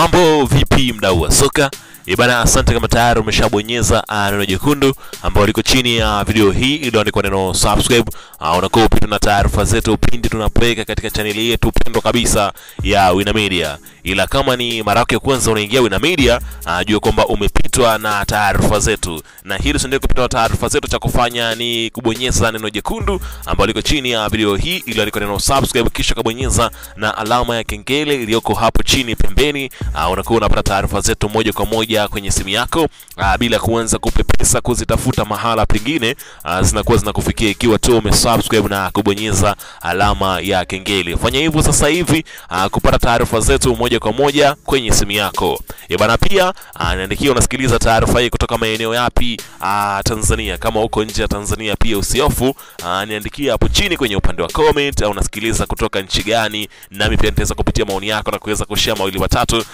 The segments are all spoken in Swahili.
Mambo vipi, mdau wa soka? Eh bana, asante kama tayari umeshabonyeza uh, neno jekundu ambalo liko chini ya video hii iliyoandikwa neno subscribe. Uh, unakuwa upitwa na taarifa zetu pindi tunapoweka katika chaneli yetu pendwa kabisa ya Wina Media. Ila kama ni mara yako ya kwanza unaingia Wina Media, uh, jua kwamba umepitwa na taarifa zetu, na hili usiendelee kupitwa taarifa zetu, cha kufanya ni kubonyeza neno jekundu ambalo liko chini ya video hii iliyoandikwa neno subscribe, kisha kabonyeza na alama ya kengele iliyoko hapo chini pembeni. Uh, unakuwa unapata taarifa zetu moja kwa moja kwenye simu yako uh, bila kuanza kupepesa kuzitafuta mahala pengine. Uh, zinakuwa zinakufikia ikiwa tu umesubscribe na kubonyeza alama ya kengele. Fanya hivyo sasa hivi uh, kupata taarifa zetu moja kwa moja kwenye simu yako. E bana, pia anaandikia unasikiliza taarifa hii kutoka maeneo yapi a, Tanzania. Kama uko nje ya Tanzania pia usiofu uh, niandikia hapo chini kwenye upande wa comment, au unasikiliza kutoka nchi gani, nami pia nitaweza kupitia maoni yako na kuweza kushare mawili matatu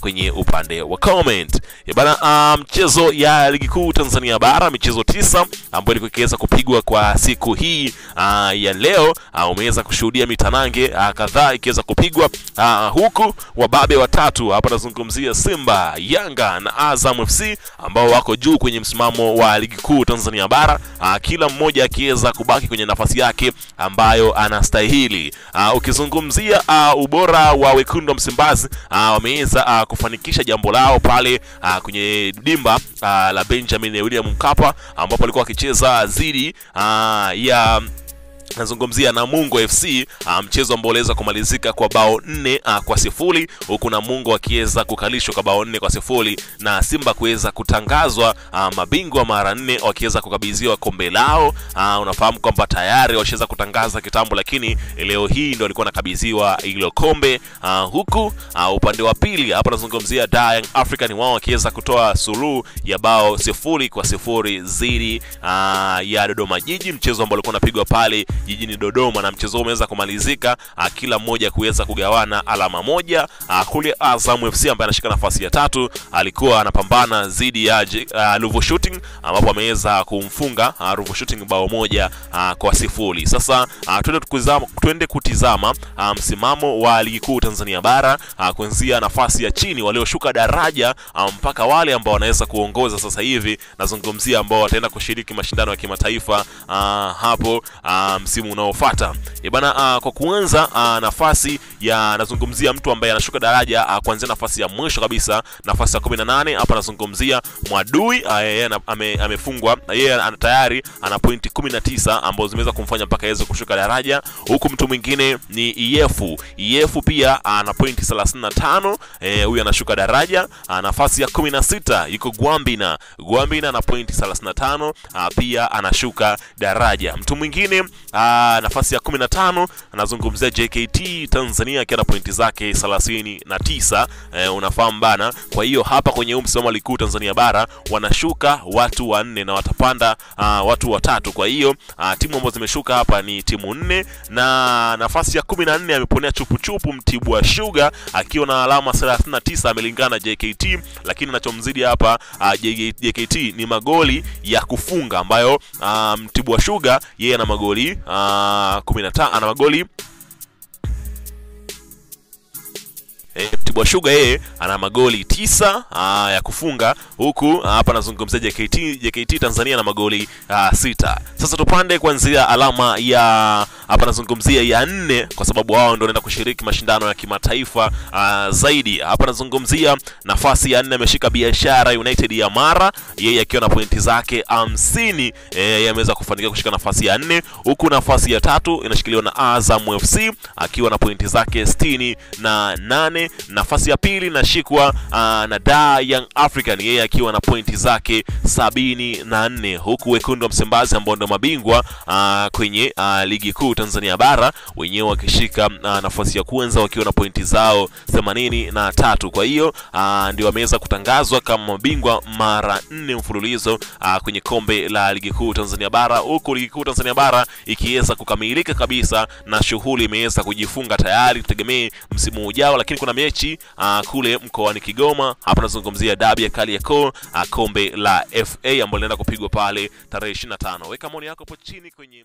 kwenye upande wa comment. E bana, mchezo ya ligi kuu Tanzania bara michezo tisa ambayo ilikuwa ikiweza kupigwa kwa siku hii uh, ya leo umeweza kushuhudia mitanange kadhaa ikiweza kupigwa uh, huku wababe watatu hapa nazungumzia Simba, Yanga na Azam FC ambao wako juu kwenye msimamo wa ligi kuu Tanzania bara uh, kila mmoja akiweza kubaki kwenye nafasi yake ambayo anastahili. Uh, ukizungumzia uh, ubora wa wekundu wa Msimbazi wameweza kufanikisha jambo lao pale kwenye dimba la Benjamin William Mkapa ambapo walikuwa wakicheza dhidi ya nazungumzia Namungo FC uh, mchezo ambao uliweza kumalizika kwa bao nne uh, kwa sifuri huku Namungo akiweza kukalishwa kwa bao nne kwa sifuri na Simba kuweza kutangazwa uh, mabingwa mara nne wakiweza kukabidhiwa kombe lao. Unafahamu kwamba tayari washaweza kutangaza kitambo, lakini leo hii ndio walikuwa nakabidhiwa hilo kombe huku upande wa pili hapa nazungumzia Young African wao wakiweza kutoa suluhu ya bao sifuri kwa sifuri dhidi ya Dodoma Jiji, mchezo ambao ulikuwa unapigwa pale jijini Dodoma na mchezo umeweza kumalizika a, kila mmoja kuweza kugawana alama moja. A, kule Azam FC ambaye anashika nafasi ya tatu alikuwa anapambana dhidi ya uh, Ruvu Shooting ambapo ameweza kumfunga uh, Ruvu Shooting bao moja uh, kwa sifuri. Sasa uh, twende kutizama, twende kutizama uh, msimamo wa ligi kuu Tanzania bara uh, kuanzia nafasi ya chini walioshuka daraja uh, mpaka wale ambao wanaweza kuongoza sasa hivi, nazungumzia ambao wataenda kushiriki mashindano ya kimataifa uh, hapo uh, msimu unaofuata. E bana, uh, kwa kuanza uh, nafasi ya nazungumzia mtu ambaye anashuka daraja uh, kuanzia nafasi ya mwisho kabisa, nafasi ya 18 hapa nazungumzia Mwadui uh, yeye ame, amefungwa yeye tayari ana pointi 19 ambazo zimeweza kumfanya mpaka aweze kushuka daraja, huku mtu mwingine ni Iyefu. Iyefu pia ana pointi 35 huyu eh, anashuka daraja uh, nafasi ya 16 yuko Gwambina. Gwambina ana pointi 35 uh, pia anashuka daraja. Mtu mwingine Aa, nafasi ya 15 anazungumzia JKT Tanzania akiwa na pointi zake 39. E, unafahamu bana. Kwa hiyo hapa kwenye huu msimamo ligi kuu Tanzania bara wanashuka watu wanne na watapanda aa, watu watatu. Kwa hiyo timu ambazo zimeshuka hapa ni timu nne, na nafasi ya 14 ameponea chupuchupu Mtibwa Sugar akiwa na alama 39 amelingana na JKT, lakini anachomzidi hapa aa, JKT ni magoli ya kufunga ambayo aa, Mtibwa Sugar yeye ana magoli uh, 15 ana magoli E, Mtibwa Sugar yeye ana magoli tisa aa, ya kufunga huku hapa anazungumzia JKT, JKT Tanzania na magoli aa, sita. Sasa tupande kuanzia alama ya hapa nazungumzia ya nne kwa sababu wao ndio wanaenda kushiriki mashindano ya kimataifa aa, zaidi. Hapa nazungumzia nafasi ya nne ameshika Biashara United ya Mara, yeye akiwa na pointi zake hamsini. Yeye ameweza kufanikiwa kushika nafasi ya nne, huku nafasi ya tatu inashikiliwa na Azam FC akiwa na pointi zake sitini na nane nafasi ya pili nashikwa uh, na Da Young African yeye akiwa na pointi zake sabini na nne huku wekundu wa Msimbazi ambao ndio mabingwa uh, kwenye uh, ligi kuu Tanzania bara wenyewe wakishika uh, nafasi ya kwanza wakiwa na pointi zao themanini na tatu. Kwa hiyo uh, ndio wameweza kutangazwa kama mabingwa mara nne mfululizo uh, kwenye kombe la ligi kuu Tanzania bara, huku ligi kuu Tanzania bara ikiweza kukamilika kabisa na shughuli imeweza kujifunga tayari, tutegemee msimu ujao, lakini kuna mechi uh, kule mkoani Kigoma. Hapa nazungumzia dabi ya Kariakoo uh, kombe la FA ambalo linaenda kupigwa pale tarehe 25. Weka maoni yako hapo chini kwenye